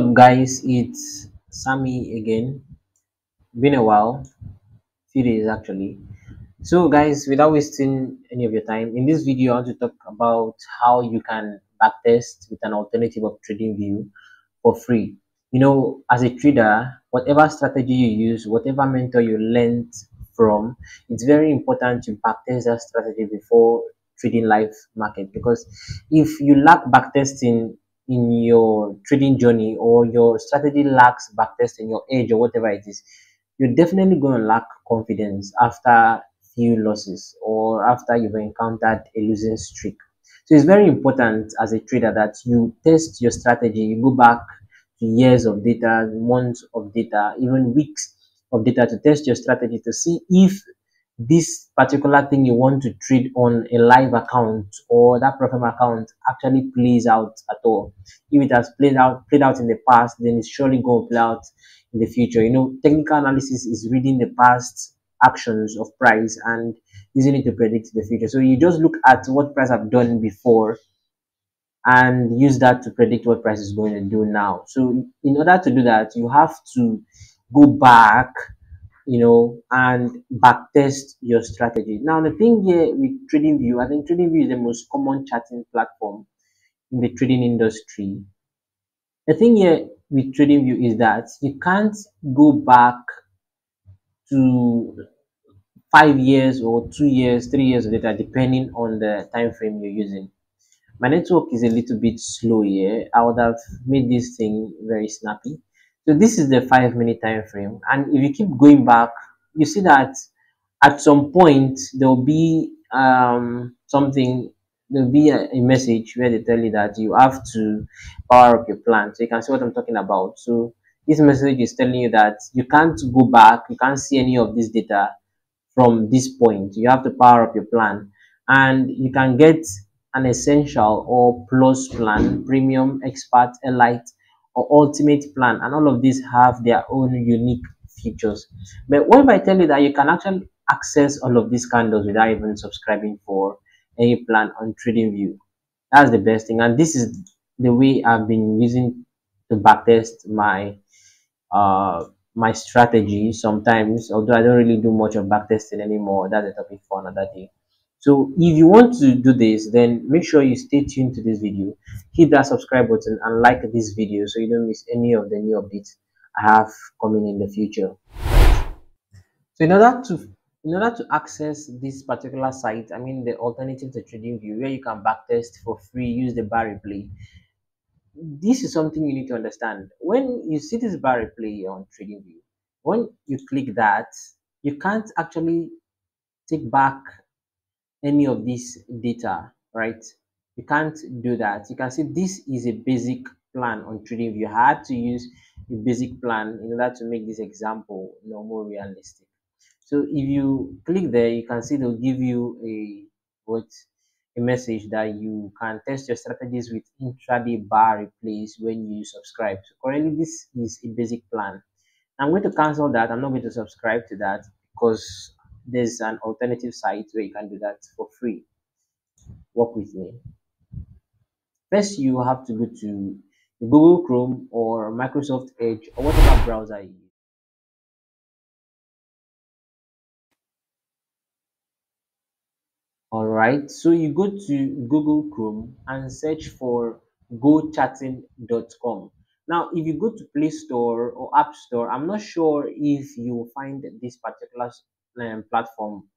up, guys? It's Sammy again. Been a while, few days actually. So, guys, without wasting any of your time, in this video, I want to talk about how you can backtest with an alternative of trading view for free. You know, as a trader, whatever strategy you use, whatever mentor you learned from, it's very important to backtest that strategy before trading live market because if you lack backtesting in your trading journey or your strategy lacks backtesting your edge or whatever it is you're definitely going to lack confidence after few losses or after you've encountered a losing streak. So it's very important as a trader that you test your strategy you go back to years of data months of data even weeks of data to test your strategy to see if this particular thing you want to trade on a live account or that profile account actually plays out at all. If it has played out played out in the past, then it's surely going to play out in the future. You know, technical analysis is reading the past actions of price and using it to predict the future. So you just look at what price have done before and use that to predict what price is going to do now. So in order to do that, you have to go back you know, and backtest your strategy. Now, the thing here with TradingView, I think TradingView is the most common charting platform in the trading industry. The thing here with TradingView is that you can't go back to five years or two years, three years data, depending on the time frame you're using. My network is a little bit slow here. I would have made this thing very snappy so this is the five minute time frame. And if you keep going back, you see that at some point there will be um, something, there'll be a, a, message where they tell you that you have to power up your plan. So you can see what I'm talking about. So this message is telling you that you can't go back, you can't see any of this data from this point. You have to power up your plan. And you can get an essential or plus plan, premium, expert, elite, or ultimate plan and all of these have their own unique features. But what if i tell you that you can actually access all of these candles without even subscribing for any plan on TradingView? That's the best thing and this is the way i've been using to backtest my uh my strategy sometimes although i don't really do much of backtesting anymore. That's a topic for another day so if you want to do this, then make sure you stay tuned to this video. Hit that subscribe button and like this video so you don't miss any of the new updates I have coming in the future. So in order to in order to access this particular site, I mean the alternative to TradingView, where you can backtest for free, use the bar replay. This is something you need to understand. When you see this bar replay on TradingView, when you click that, you can't actually take back any of this data, right? You can't do that. You can see this is a basic plan on trading. You had to use a basic plan in order to make this example you know, more realistic. So if you click there, you can see they'll give you a what a message that you can test your strategies with intraday bar replay when you subscribe. So currently this is a basic plan. I'm going to cancel that. I'm not going to subscribe to that because there's an alternative site where you can do that for free. Work with me. First, you have to go to Google Chrome or Microsoft Edge or whatever browser you use. Alright, so you go to Google Chrome and search for gocharting.com. Now, if you go to Play Store or App Store, I'm not sure if you will find this particular um, platform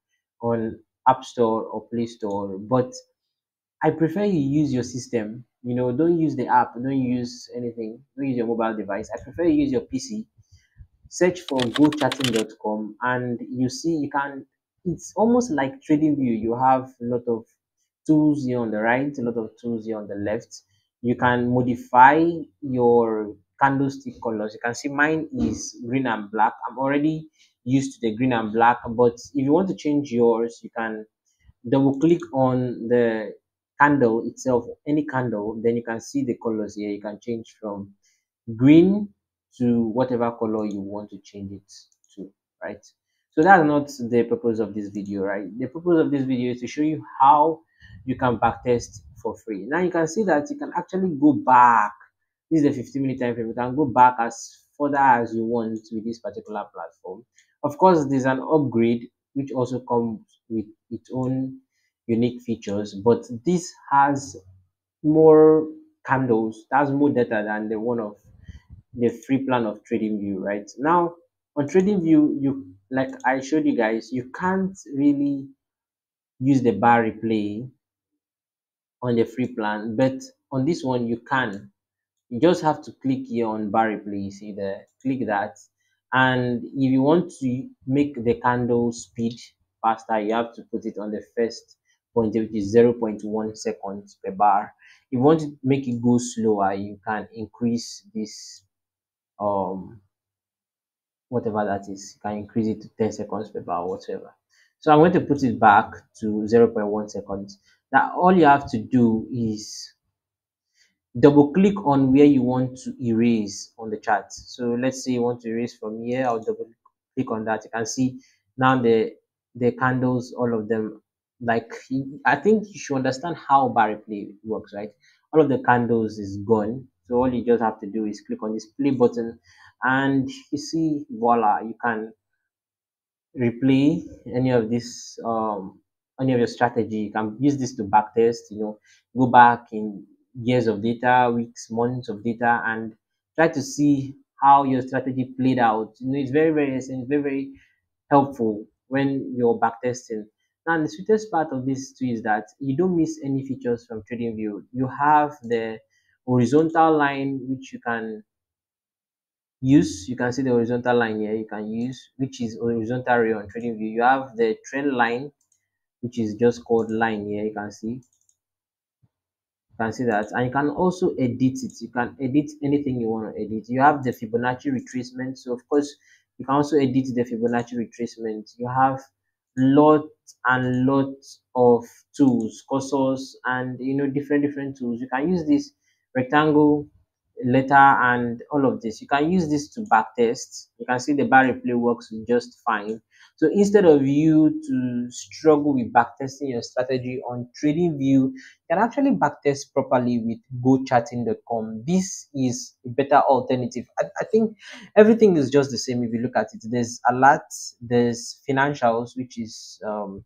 on App Store or Play Store, but I prefer you use your system. You know, don't use the app, don't use anything, don't use your mobile device. I prefer you use your PC. Search for gocharting.com and you see you can it's almost like TradingView. You have a lot of tools here on the right, a lot of tools here on the left. You can modify your candlestick colors. You can see mine is green and black. I'm already used to the green and black but if you want to change yours you can double click on the candle itself any candle then you can see the colors here. You can change from green to whatever color you want to change it to right? So that's not the purpose of this video right? The purpose of this video is to show you how you can backtest for free. Now you can see that you can actually go back. This is the 15 minute time frame. You can go back as further as you want with this particular platform of course there's an upgrade which also comes with its own unique features but this has more candles that's more data than the one of the free plan of TradingView, right? Now on TradingView, you like I showed you guys, you can't really use the bar replay on the free plan, but on this one you can. You just have to click here on bar replay, you see there, click that. And if you want to make the candle speed faster, you have to put it on the first point, which is 0.1 seconds per bar. If you want to make it go slower, you can increase this um whatever that is. You can increase it to 10 seconds per bar or whatever. So i'm going to put it back to 0.1 seconds. Now all you have to do is double click on where you want to erase on the chart. So let's say you want to erase from here i'll double click on that. You can see now the the candles all of them like i think you should understand how bar replay works right? All of the candles is gone. So all you just have to do is click on this play button and you see voila you can replay any of this um any of your strategy. You can use this to backtest you know go back in years of data weeks months of data and try to see how your strategy played out. You know it's very very it's very very helpful when you're backtesting. Now the sweetest part of this too is that you don't miss any features from TradingView. You have the horizontal line which you can use. You can see the horizontal line here you can use which is horizontal on trading view you have the trend line which is just called line here you can see can see that. And you can also edit it. You can edit anything you want to edit. You have the fibonacci retracement so of course you can also edit the fibonacci retracement. You have lots and lots of tools cursors and you know different different tools. You can use this rectangle letter and all of this. You can use this to backtest. You can see the bar replay works just fine. So instead of you to struggle with backtesting your strategy on trading view you can actually backtest properly with gocharting.com this is a better alternative. I, I think everything is just the same if you look at it. There's alerts there's financials which is um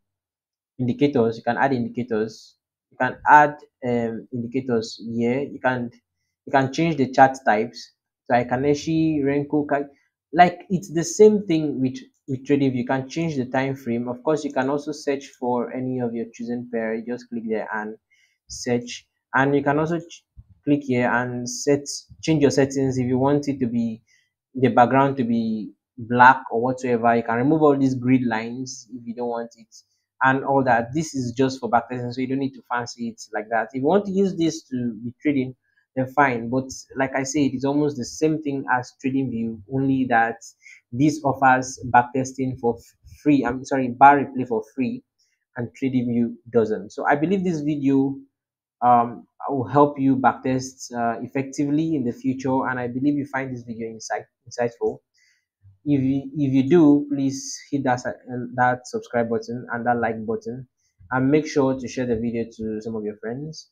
indicators. You can add indicators. You can add um indicators here. You can you can change the chart types. So Heikin Ashi, Renko, like it's the same thing with with trading you can change the time frame. Of course you can also search for any of your chosen pair. You just click there and search. And you can also click here and set change your settings. If you want it to be the background to be black or whatsoever you can remove all these grid lines if you don't want it and all that. This is just for backtesting so you don't need to fancy it like that. If you want to use this to be trading then fine. But like i said it's almost the same thing as trading view only that this offers backtesting for free i'm sorry bar replay for free and trading view doesn't. So i believe this video um, will help you backtest uh, effectively in the future and i believe you find this video insight, insightful. If you if you do please hit that that subscribe button and that like button and make sure to share the video to some of your friends